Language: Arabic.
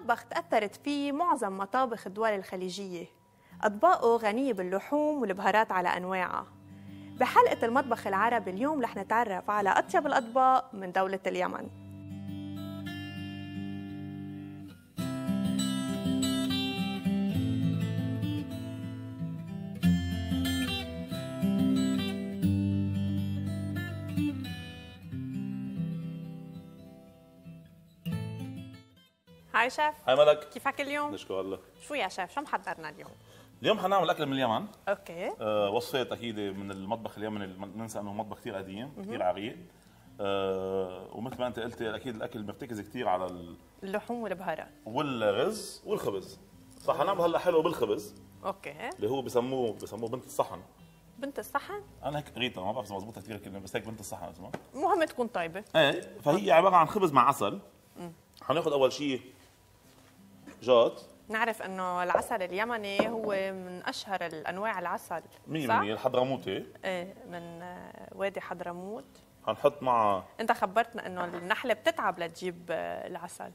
هالمطبخ تأثرت فيه معظم مطابخ الدول الخليجية. أطباقه غنية باللحوم والبهارات على أنواعها. بحلقة المطبخ العربي اليوم رح نتعرف على أطيب الأطباق من دولة اليمن. Hi شيف. Hi ملك. كيفك اليوم؟ نشكر الله. شو يا شيف؟ شو محضرنا اليوم؟ اليوم حنعمل أكل من اليمن. Okay. آه وصفات أكيد من المطبخ اليمني ننسى إنه مطبخ كثير قديم كثير عريق. آه ومثل ما أنت قلتي أكيد الأكل مرتكز كثير على ال... اللحوم والبهارات. والرز والخبز. صح حنعمل هلأ حلو بالخبز. Okay. اللي هو بسموه بسموه بنت الصحن. بنت الصحن؟ أنا هيك قريتها ما بعرف إذا مضبوطه كثير الكلمة بس هيك بنت الصحن اسمها. مهم تكون طيبة. إيه فهي عبارة عن خبز مع عسل. حناخذ أول شيء جات نعرف إنه العسل اليمني هو من أشهر الأنواع العسل 100% صح؟ الحضرموتي. إيه من آه، وادي حضرموت. حنحط مع أنت خبرتنا إنه النحلة بتتعب لتجيب آه، العسل.